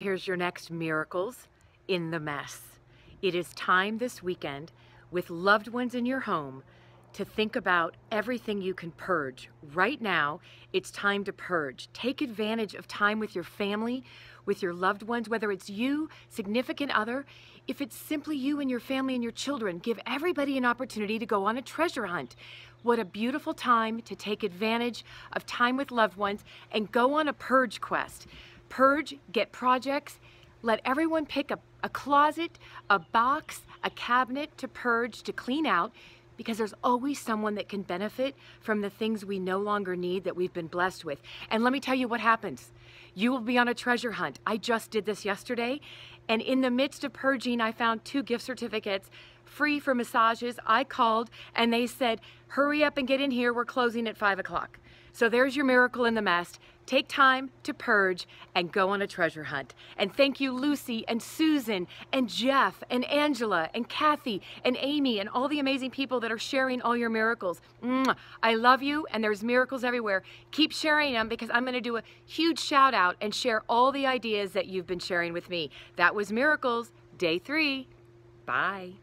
Here's your next miracles in the mess. It is time this weekend with loved ones in your home to think about everything you can purge. Right now, it's time to purge. Take advantage of time with your family, with your loved ones, whether it's you, significant other, if it's simply you and your family and your children, give everybody an opportunity to go on a treasure hunt. What a beautiful time to take advantage of time with loved ones and go on a purge quest. Purge, get projects, let everyone pick a, a closet, a box, a cabinet to purge, to clean out, because there's always someone that can benefit from the things we no longer need that we've been blessed with. And let me tell you what happens. You will be on a treasure hunt. I just did this yesterday, and in the midst of purging, I found two gift certificates free for massages. I called and they said, hurry up and get in here. We're closing at five o'clock. So there's your miracle in the mess. Take time to purge and go on a treasure hunt. And thank you, Lucy and Susan and Jeff and Angela and Kathy and Amy and all the amazing people that are sharing all your miracles. Mwah. I love you, and there's miracles everywhere. Keep sharing them because I'm going to do a huge shout out and share all the ideas that you've been sharing with me. That was Miracles, day three. Bye.